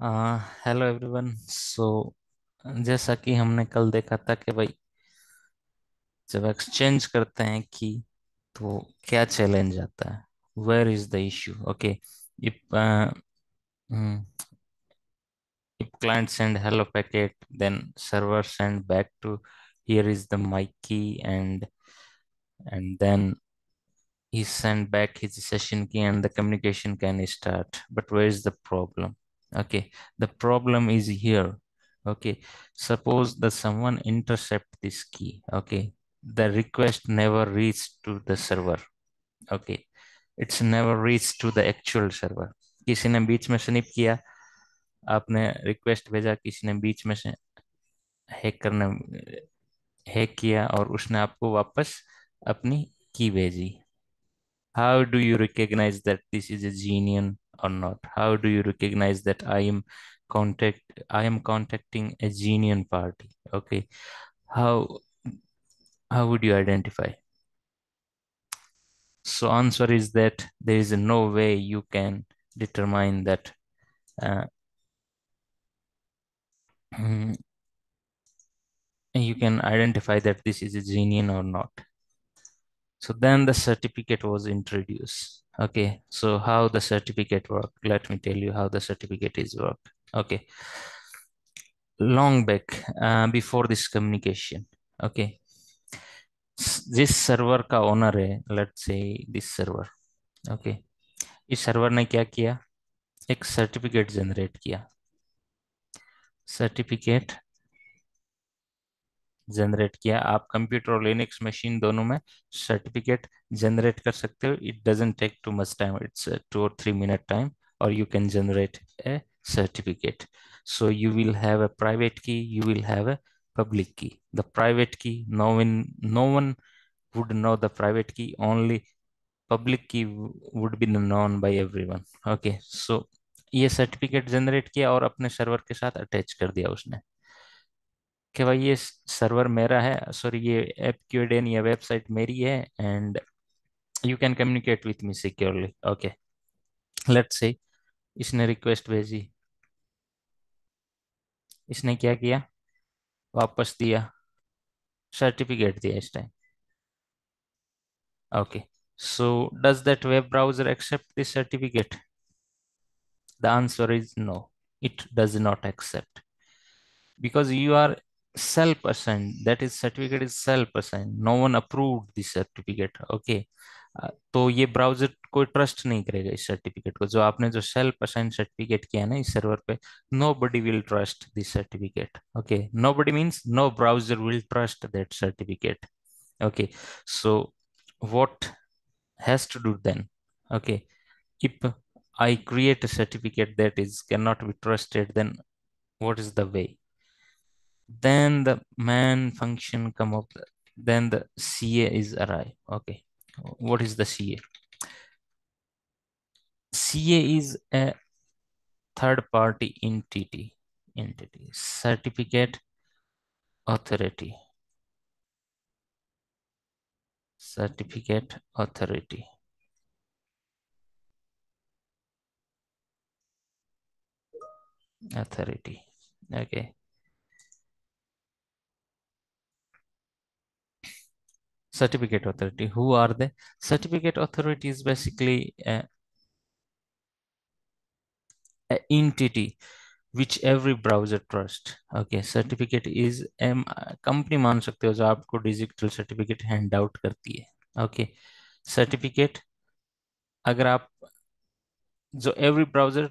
Hello everyone so जैसा कि हमने कल देखा था कि भाई, जब एक्सचेंज करते हैं कि तो क्या चैलेंज आता है? Where is the issue okay if client send hello packet then server send back to here is the my key and and then he send back his session key and the communication can start but where is the problem okay the problem is here okay suppose that someone intercept this key okay the request never reached to the server okay it's never reached to the actual server किसी ने बीच में snip किया आपने request भेजा किसी ने बीच में से हैक करने हैक किया और उसने आपको वापस अपनी की भेजी how do you recognize that this is a genuine or not? How do you recognize that i am contact i am contacting a genuine party? Okay. How how would you identify? So answer is that there is no way you can determine that uh, you can identify that this is a genuine or not. So then the certificate was introduced okay so how the certificate work let me tell you how the certificate is work okay long back uh, before this communication okay जिस server का owner है let's say this server okay इस server ने क्या किया एक certificate generate किया certificate generate किया। आप कंप्यूटर और लिनक्स मशीन दोनों में सर्टिफिकेट जनरेट कर सकते हो। It doesn't take too much time it's two और थ्री मिनट टाइम और you can generate a certificate so you will have a private key you will have a public key the private key no in no one would know the private key only public key would be known by every one okay so ये certificate generate किया और अपने server के साथ attach कर दिया उसने। कि भाई ये सर्वर मेरा है सॉरी ये ऐप क्यूडेन या वेबसाइट मेरी है and you can communicate with me securely okay let's say इसने रिक्वेस्ट भेजी। इसने क्या किया? वापस दिया। सर्टिफिकेट दिया इस time okay so does that web browser accept this certificate the answer is no it does not accept. Because you are self assigned that is, certificate is self assigned no one approved the certificate. Okay. Uh, तो ये browser कोई trust नहीं करेगा इस certificate को। जो आपने जो सेल्फ असाइन सर्टिफिकेट किया ना इस सर्वर पे nobody will trust this certificate okay nobody means no browser will trust that certificate okay so what has to do then okay if I create a certificate that is can not be trusted then what is the way then the man function come up then the ca is arrive. Okay. What is the ca ca is a third party entity entity certificate authority. Certificate authority. Authority. Okay certificate authority who are they certificate authority is basically a, a entity which every browser trust okay certificate is um, company मान सकते हो जो आपको digital certificate hand out करती है okay certificate अगर आप जो every browser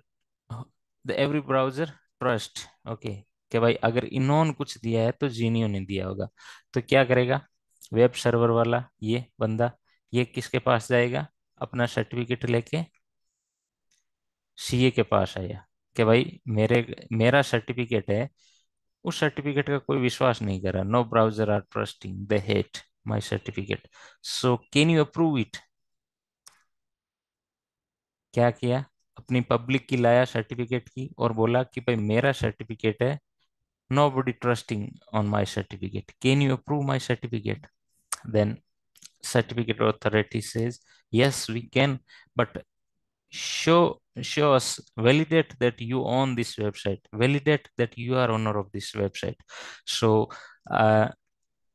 the every browser trust okay कि भाई अगर इन्होंने कुछ दिया है तो जीनियो ने दिया होगा तो क्या करेगा वेब सर्वर वाला, ये बंदा, ये किसके पास जाएगा? अपना सर्टिफिकेट लेके सीए के पास आया कि भाई मेरे, मेरा सर्टिफिकेट है, उस सर्टिफिकेट का कोई विश्वास नहीं कर रहा। No browser are trusting they hate my certificate so can you approve it क्या किया? अपनी पब्लिक की लाया सर्टिफिकेट की और बोला कि भाई मेरा सर्टिफिकेट है nobody trusting on my certificate. Can you approve my certificate? Then certificate authority says, yes, we can, but show show us validate that you own this website validate that you are owner of this website so uh,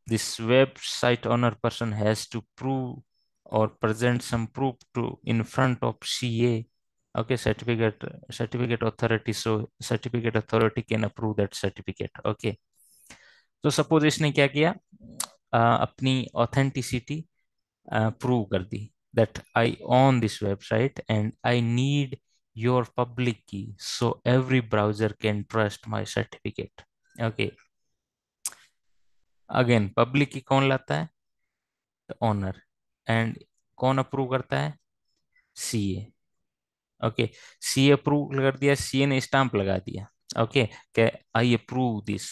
this website owner person has to prove or present some proof to in front of ca okay certificate certificate authority. So certificate authority can approve that certificate. Okay. तो suppose इसने क्या किया? आ, अपनी authenticity prove कर दी that I on this website and I need your public key so every browser can trust my certificate okay again public key कौन लाता है? ऑनर एंड कौन अप्रूव करता है? सीए ओके सी अप्रूव कर दिया सीए ने स्टाम्प लगा दिया okay okay, I approve this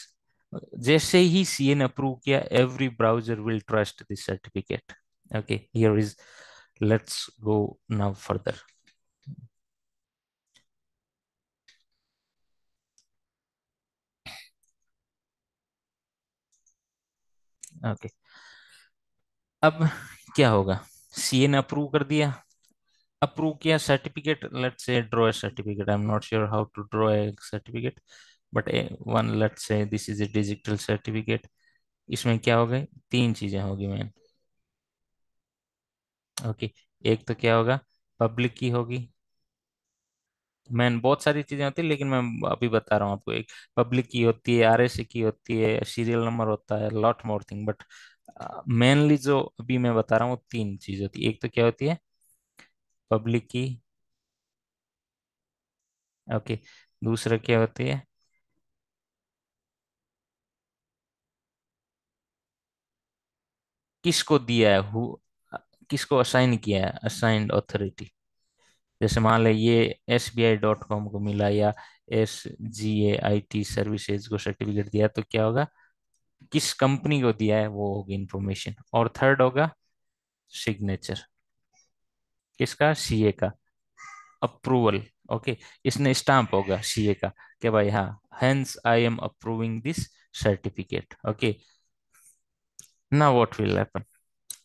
जैसे ही सीए ने अप्रूव किया every browser will trust this certificate okay here is let's go now further okay अब क्या होगा सीए ने अप्रूव कर दिया अप्रूव किया certificate let's say draw a certificate I am not sure how to draw a certificate but one let's say this is a digital certificate इसमें क्या हो गए तीन चीज़ें होगी मैन ओके एक तो क्या होगा? पब्लिक की होगी। मैन बहुत सारी चीज़ें होती है, लेकिन मैं अभी बता रहा हूँ आपको एक। पब्लिक की होती है आर एस की होती है सीरियल नंबर होता है lot more thing but mainly जो अभी मैं बता रहा हूँ वो तीन चीज़ होती है। एक तो क्या होती है? Public key. ओके, दूसरा क्या होती है? किसको दिया है? हु किसको असाइन किया है? असाइंड ऑथोरिटी जैसे मान ले ये S B I dot com को मिला या S G A I T services को सर्टिफिकेट दिया तो क्या होगा? किस कंपनी को दिया है? वो होगी इंफॉर्मेशन और थर्ड होगा सिग्नेचर किसका? सीए का। अप्रूवल ओके इसने स्टाम्प होगा सीए का कि भाई हाँ hence I am approving this certificate okay ना व्हाट विल हैपन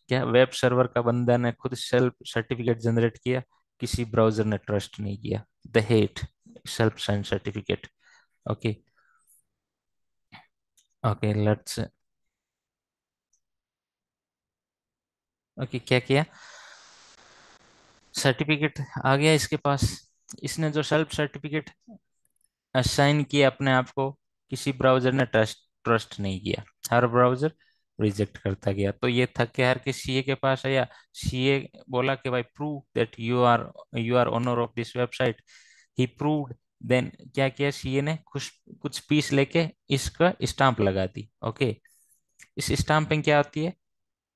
क्या वेब सर्वर का बंदा ने खुद सेल्फ सर्टिफिकेट जनरेट किया? किसी ब्राउज़र ने ट्रस्ट नहीं किया? The hate self sign certificate okay okay let's okay क्या किया? सर्टिफिकेट आ गया इसके पास। इसने जो सेल्फ सर्टिफिकेट असाइन किया अपने आप को, किसी ब्राउज़र ने ट्रस्ट ट्रस्ट नहीं किया। हर ब्राउज़र रिजेक्ट करता गया। तो ये थक के हार के सीए के पास आया। सीए बोला कि, भाई prove that you are you are owner of this website he proved then क्या किया सीए ने? कुछ कुछ पीस लेके इसका स्टाम्प लगा दी। ओके इस स्टाम्पिंग क्या होती है?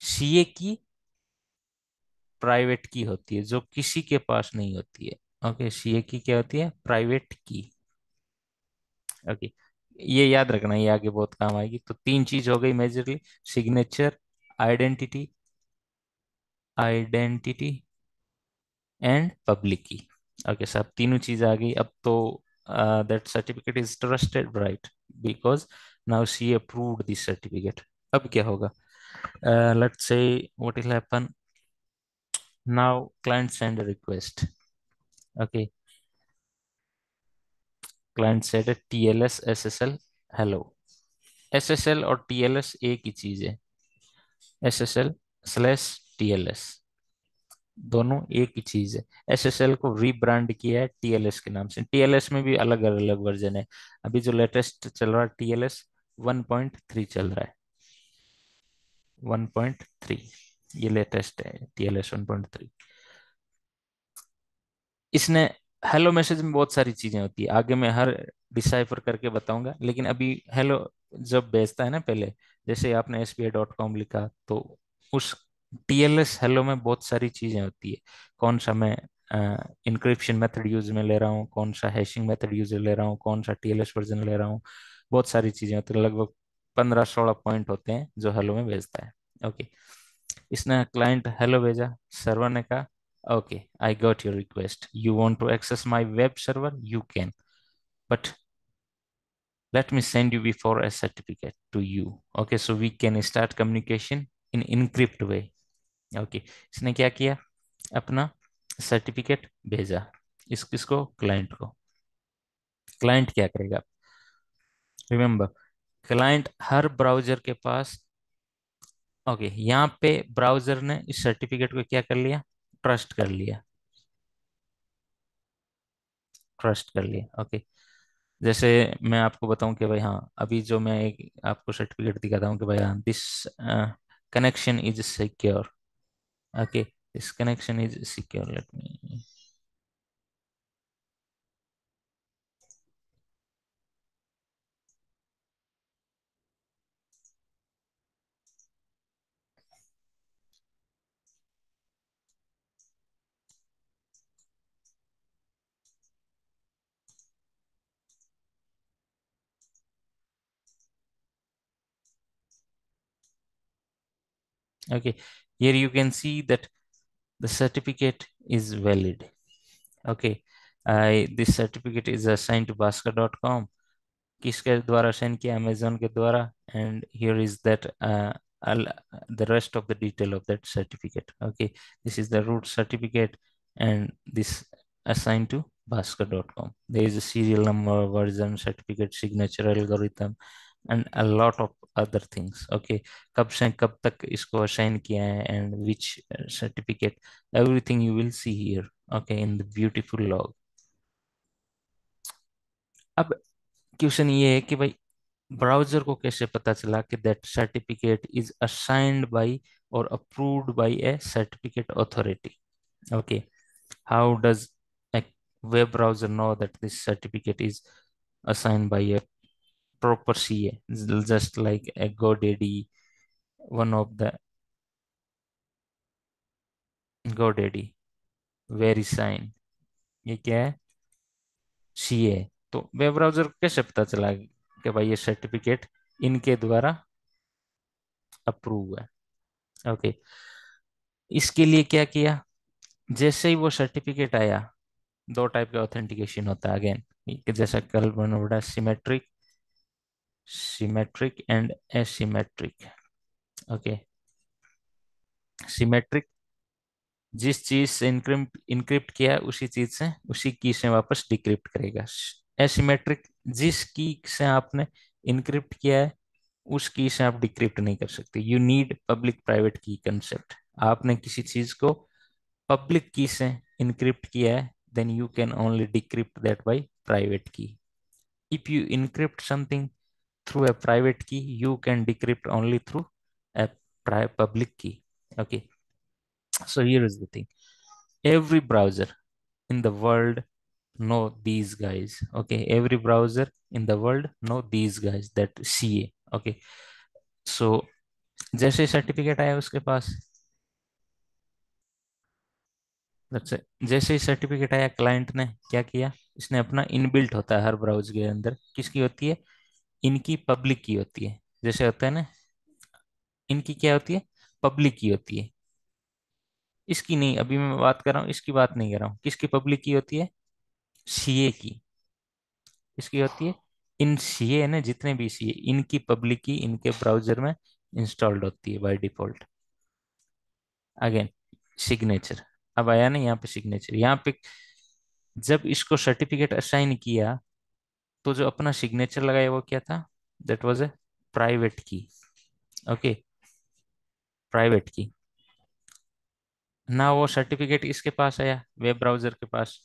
सीए की प्राइवेट की होती है, जो किसी के पास नहीं होती है। ओके, सीए की क्या होती है? Private key. ओके, ये याद रखना, ये आगे बहुत काम आएगी। तो तीन चीज़ हो गई majorly signature identity identity and public key. Okay, सब तीनों चीज़ आ गई। अब तो that certificate is trusted right because now C approved this certificate अब क्या होगा? Let's say what will happen now, client send a request. Okay. Client said tls ssl hello. Ssl और tls एक ही चीज़ है. Ssl स्लैश tls दोनों एक ही चीज़ है. SSL को रीब्रांड किया है टीएलएस के नाम से. टीएलएस में भी अलग अलग वर्जन है. अभी जो लेटेस्ट चल रहा है टीएलएस 1.3 चल रहा है. 1.3 ये लेटेस्ट है टीएलएस 1.3 इसने हेलो मैसेज में बहुत सारी चीज़ें होती है। आगे मैं हर डिसाइफर करके बताऊँगा, लेकिन अभी हेलो जब भेजता है ना पहले, जैसे आपने एस लिखा तो उस टीएलएस हेलो में बहुत सारी चीज़ें होती है। कौन सा मैं इंक्रिप्शन मेथड यूज़ में ले रहा हूँ, कौन सा हैशिंग मेथड यूज़ ले रहा हूँ, कौन सा टीएलएस वर्जन ले रहा हूँ, बहुत सारी चीज़ें होती है। लगभग पंद्रह सोलह पॉइंट होते हैं जो हेलो में भेजता है। ओके इसने क्लाइंट हेलो भेजा सर्वर ने कहा okay I got your request you want to access my web server you can but let me send you before a certificate to you okay so we can start communication in encrypt way okay इसने क्या किया? अपना certificate भेजा इस किसको client को। Client क्या करेगा? रिमेंबर क्लाइंट हर ब्राउज़र के पास ओके, यहाँ पे ब्राउज़र ने इस सर्टिफिकेट को क्या कर लिया? ट्रस्ट कर लिया। ट्रस्ट कर लिया, ओके. जैसे मैं आपको बताऊँ कि भाई हाँ अभी जो मैं एक आपको सर्टिफिकेट दिखाता हूँ कि भाई हाँ this connection is secure okay. This connection is secure let me okay here you can see that the certificate is valid okay I this certificate is assigned to basker.com किसके द्वारा साइन किया Amazon के द्वारा and here is that the rest of the detail of that certificate okay this is the root certificate and this assigned to basker.com there is a serial number version certificate signature algorithm and a lot of other things okay कब से कब तक इसको assign किया है and which certificate everything you will see here okay in the beautiful log अब question ये है कि भाई ब्राउज़र को कैसे पता चला कि that certificate is assigned by और approved by a certificate authority okay how does a web browser know that this certificate is assigned by a proper CA just like a GoDaddy one of the GoDaddy VeriSign ये क्या है? CA तो web browser कैसे पता चला कि भाई ये सर्टिफिकेट इनके द्वारा अप्रूव है? ओके इसके लिए क्या किया? जैसे ही वो सर्टिफिकेट आया, दो टाइप का ऑथेंटिकेशन होता है अगेन जैसा कल बना symmetric symmetric and asymmetric okay symmetric जिस चीज़ से इनक्रिप्ट इनक्रिप्ट किया उसी चीज़ से, उसी की से वापस डिक्रिप्ट करेगा। एसिमेट्रिक जिस की से आपने इनक्रिप्ट किया है, उस की से आप डिक्रिप्ट नहीं कर सकते। You need public private key concept आपने किसी चीज़ को पब्लिक की से इनक्रिप्ट किया है then you can only decrypt that by private key if you encrypt something through a private key you can decrypt only through a public key okay so here is the thing every browser in the world know these guys okay every browser in the world know these guys that ca okay so जैसे certificate आया उसके पास जैसे ही certificate आया client ने क्या किया इसने अपना इनबिल्ट होता है हर ब्राउज के अंदर किसकी होती है इनकी पब्लिक की होती है। जैसे होता है ना, इनकी क्या होती है? पब्लिक की होती है। इसकी नहीं, अभी मैं बात कर रहा हूँ, इसकी बात नहीं कर रहा हूँ। किसकी पब्लिक की होती है? सीए की। इसकी होती है? इन सीए ने, जितने भी सीए, इनकी पब्लिक की, इनके ब्राउज़र में इंस्टॉल्ड होती है बाय डिफ़ॉल्ट। Again, signature. अब आया ना यहाँ पे सिग्नेचर। यहाँ पे जब इसको सर्टिफिकेट असाइन किया तो जो अपना सिग्नेचर लगाया वो क्या था? That was a private key okay private key ना वो सर्टिफिकेट इसके पास आया? वेब ब्राउज़र के पास.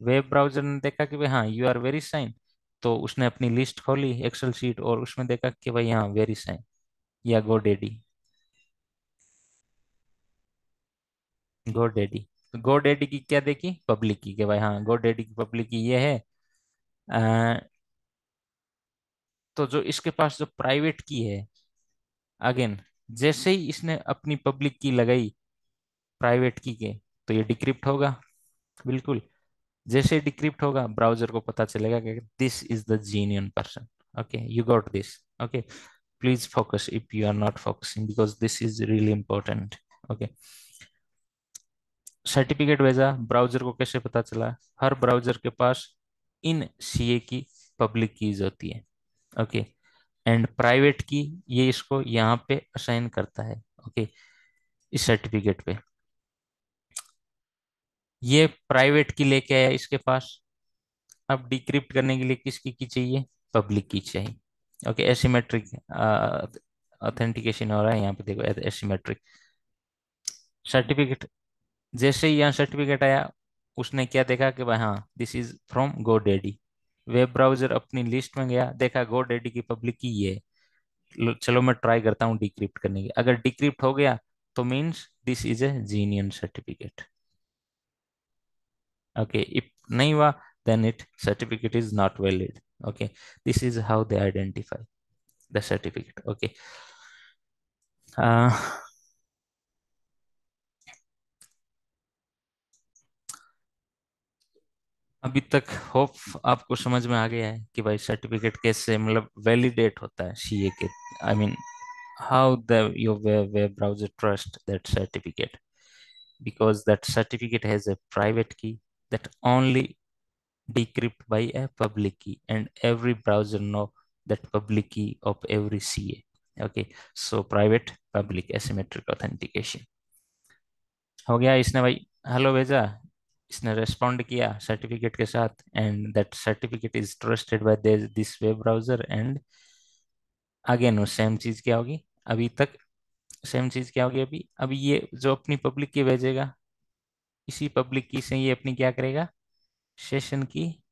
वेब ब्राउज़र ने देखा कि भाई हाँ यू आर वेरी साइन तो उसने अपनी लिस्ट खोली एक्सेल शीट और उसमें देखा कि भाई हाँ वेरी साइन या GoDaddy GoDaddy GoDaddy की क्या देखी? पब्लिक की कि भाई हाँ गो डेडी की पब्लिक की ये है। आ, तो जो इसके पास जो प्राइवेट की है अगेन जैसे ही इसने अपनी पब्लिक की लगाई प्राइवेट की के तो ये डिक्रिप्ट होगा। बिल्कुल। जैसे डिक्रिप्ट होगा ब्राउज़र को पता चलेगा कि this is the genuine person okay you got this okay please focus if you are not focusing because this is really important okay certificate भेजा ब्राउज़र को कैसे पता चला? हर ब्राउज़र के पास इन सीए की पब्लिक कीज होती है। ओके एंड प्राइवेट की ये इसको यहाँ पे असाइन करता है. ओके इस सर्टिफिकेट पे. ये प्राइवेट की लेके आया इसके पास. अब डिक्रिप्ट करने के लिए किसकी की चाहिए? पब्लिक की चाहिए. ओके एसीमेट्रिक ऑथेंटिकेशन हो रहा है यहाँ पे देखो एसीमेट्रिक सर्टिफिकेट जैसे ही यहाँ सर्टिफिकेट आया, उसने क्या देखा कि भाई हाँ this is from GoDaddy web browser अपनी लिस्ट में गया देखा गो डेडी की पब्लिक की ये। चलो मैं ट्राई करता हूँ डिक्रिप्ट करने की। अगर डिक्रिप्ट हो गया तो means this is a genuine certificate okay if नहीं हुआ it certificate is not valid okay this is how they identify the certificate okay uh, अभी तक होप आपको समझ में आ गया है कि भाई सर्टिफिकेट कैसे मतलब वैलिडेट होता है सीए के। I mean how the your web browser trust that certificate because that certificate has a private key that only decrypt by a public key and every browser know that public key of every CA okay so private public asymmetric authentication हो गया इसने भाई। Hello भेजा इसने respond किया certificate के साथ and that certificate is trusted by this web browser and again same चीज़ क्या होगी? अभी तक सेम चीज़ क्या होगी अभी? अभी ये जो अपनी पब्लिक की भेजेगा, इसी पब्लिक की से ये अपनी क्या करेगा? सेशन की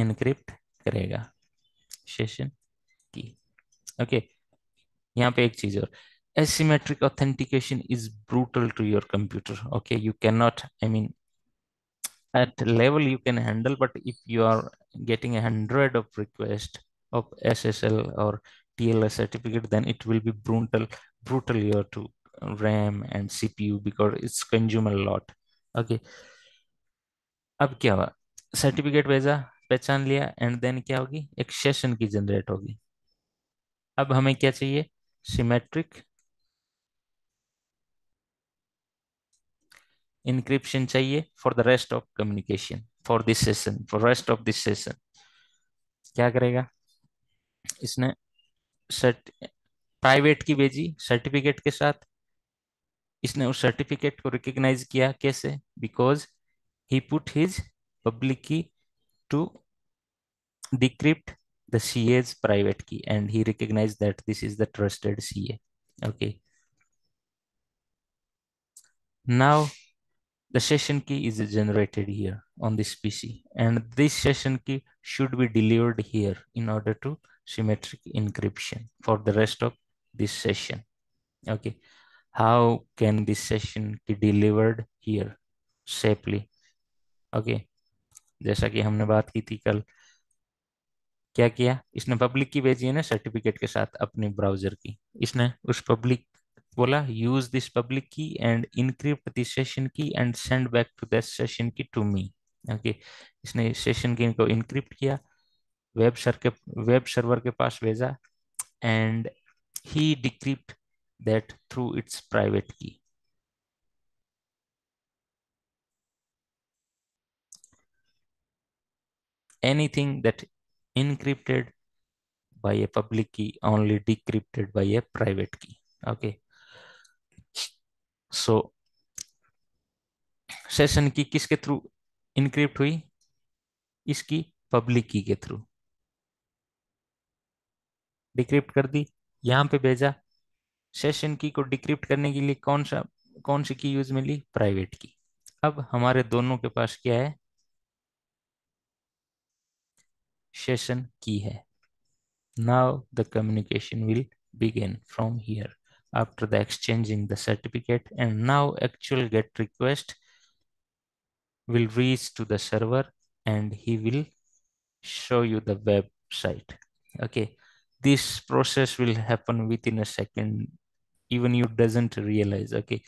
इनक्रिप्ट करेगा। सेशन की। Okay okay. यहाँ पे एक चीज़ और। Asymmetric authentication is brutal to your computer, okay? You cannot, i mean at level you can handle but if you are getting a hundred of request of ssl or tls certificate then it will be brutal brutal your to ram and cpu because it's consume a lot okay अब क्या हुआ certificate भेजा पहचान लिया and then क्या होगी एक session की जनरेट होगी अब हमें क्या चाहिए सिमेट्रिक इंक्रिप्शन चाहिए for the rest of communication for this session for rest of this session क्या करेगा इसने सर्ट प्राइवेट की भेजी सर्टिफिकेट के साथ इसने उस सर्टिफिकेट को रिकॉग्नाइज किया कैसे because he put his public key to decrypt the CA's private key and he recognized that this is the trusted CA. Okay. Now the session key is generated here on this PC and this session key should be delivered here in order to symmetric encryption for the rest of this session. Okay. How can this session be delivered here safely? Okay. जैसा कि हमने बात की थी कल क्या किया इसने पब्लिक की भेजी है ना सर्टिफिकेट के साथ अपने ब्राउज़र की इसने उस पब्लिक बोला use this public key and encrypt this session key and send back to the session key to me okay इसने सेशन की को इनक्रिप्ट किया वेब सर के वेब सर्वर के पास भेजा and he decrypt that through its private key anything that encrypted by a public key only decrypted by a private key. Okay so session key किसके through encrypt हुई? इसकी public की के through decrypt कर दी। यहाँ पे भेजा। सेशन की को डिक्रिप्ट करने के लिए कौन सा, कौन सी की यूज़ मिली? प्राइवेट की अब हमारे दोनों के पास क्या है? सेशन की है। Now the communication will begin from here after the exchanging the certificate and now actual get request will reach to the server and he will show you the website okay this process will happen within a second even you doesn't realize okay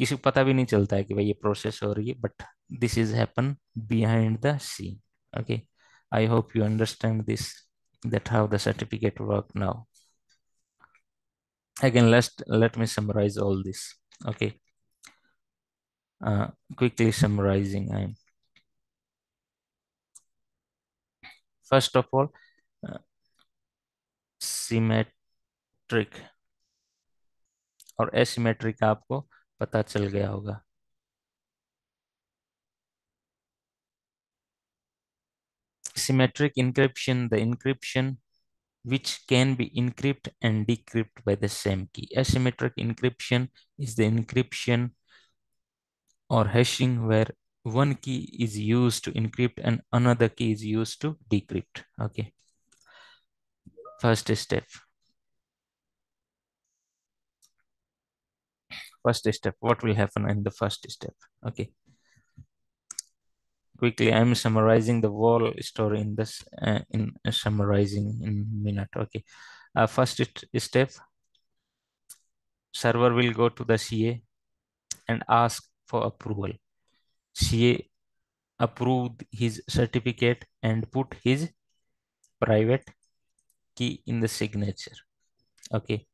किसी को पता भी नहीं चलता है कि भाई ये प्रोसेस हो रही है but this is happen behind the scene okay i hope you understand this that how the certificate work now again let let me summarize all this. Okay. Uh, quickly summarizing i'm first of all uh, symmetric or asymmetric आपको पता चल गया होगा। Symmetric encryption the encryption which can be encrypted and decrypted by the same key. Asymmetric encryption is the encryption or hashing where one key is used to encrypt and another key is used to decrypt. Okay. First step. First step. What will happen in the first step? Okay quickly i'm summarizing the whole story in this uh, in uh, summarizing in minute okay. Uh, first step server will go to the ca and ask for approval. Ca approved his certificate and put his private key in the signature okay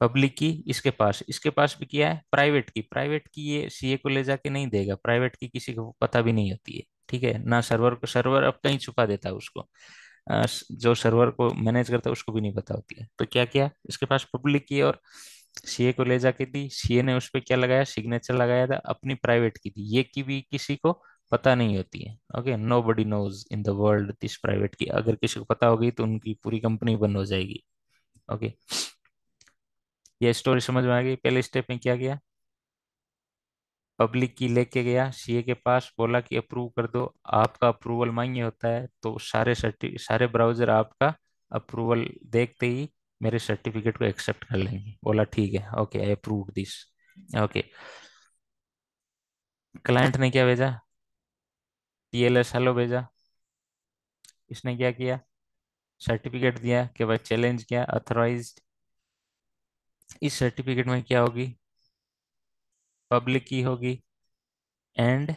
public की, इसके पास इसके पास भी किया है, private की private की ये CA को ले जाके नहीं देगा, प्राइवेट की किसी को पता भी नहीं होती है, ठीक है, ना सर्वर को, सर्वर अब कहीं छुपा देता है उसको जो सर्वर को मैनेज करता है उसको भी नहीं पता होती है तो क्या किया, इसके पास पब्लिक की और सीए को ले जाके दी सीए ने उस पर क्या लगाया सिग्नेचर लगाया था, अपनी प्राइवेट की थी ये की भी किसी को पता नहीं होती है, okay nobody knows in the world this private की, अगर किसी को पता होगी तो उनकी पूरी कंपनी बंद हो जाएगी, ओके ये स्टोरी समझ में आ गई। पहले स्टेप में क्या किया पब्लिक की लेके गया सीए के पास, बोला कि अप्रूव कर दो, आपका अप्रूवल मांगे होता है तो सारे सारे ब्राउज़र आपका अप्रूवल देखते ही मेरे सर्टिफिकेट को एक्सेप्ट कर लेंगे। बोला, ठीक है okay I approve this okay client ने क्या भेजा? टीएलएस हेलो भेजा। इसने क्या किया? सर्टिफिकेट दिया कि भाई चैलेंज किया अथोराइज्ड इस सर्टिफिकेट में क्या होगी? पब्लिक की होगी एंड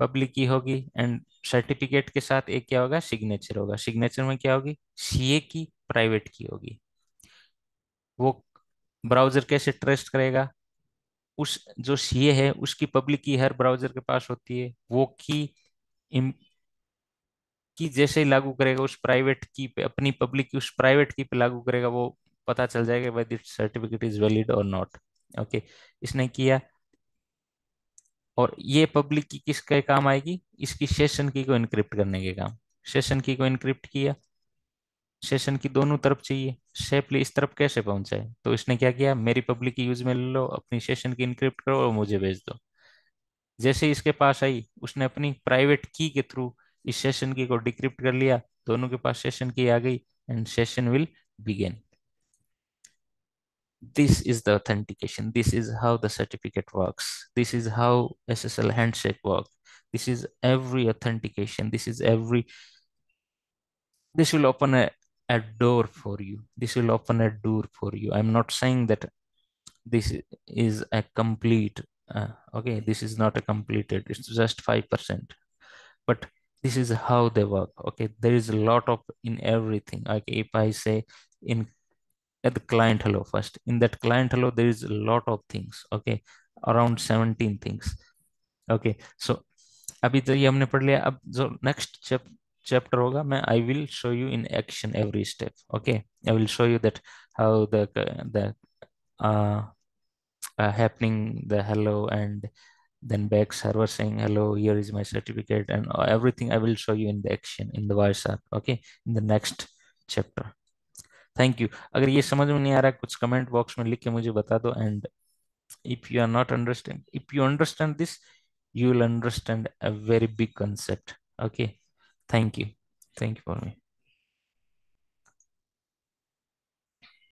पब्लिक की होगी एंड सर्टिफिकेट के साथ एक क्या होगा? सिग्नेचर होगा। सिग्नेचर में क्या होगी? सीए की प्राइवेट की होगी। वो ब्राउज़र कैसे ट्रस्ट करेगा? उस जो सीए है, उसकी पब्लिक की हर ब्राउज़र के पास होती है। वो की की जैसे ही लागू करेगा उस प्राइवेट की पे, अपनी पब्लिक की उस प्राइवेट की पे लागू करेगा, वो पता चल जाएगा दिस सर्टिफिकेट इज़ वैलिड और नॉट ओके इसने किया। और ये पब्लिक की किसके काम आएगी? इसकी सेशन की को इनक्रिप्ट करने के काम। सेशन की को इनक्रिप्ट किया। सेशन की दोनों तरफ़ चाहिए। सेफली इस तरफ़ कैसे पहुँचाए तो इसने क्या किया? मेरी पब्लिक की यूज़ में ले लो, अपनी सेशन की इनक्रिप्ट करो और मुझे भेज दो। जैसे इसके पास आई, उसने अपनी प्राइवेट की के थ्रू इस सेशन की को डिक्रिप्ट कर लिया दोनों के पास सेशन की आ गई and session will begin this is the authentication this is how the certificate works this is how ssl handshake works this is every authentication this is every this will open a, a door for you this will open a door for you i'm not saying that this is a complete uh, okay this is not a completed it's just 5% but this is how they work okay there is a lot of in everything okay if i say in at the client hello first in that client hello there is a lot of things okay around 17 things okay so अभी तो ये हमने पढ़ लिया अब जो next chapter होगा मैं I will show you in action every step okay I will show you that how the the happening the hello and then back server saying hello here is my certificate and everything i will show you in the action in the voice app okay in the next chapter thank you अगर ये समझ में नहीं आ रहा कुछ comment box में लिख के मुझे बता दो and if you are not understand if you understand this you will understand a very big concept okay thank you thank you for me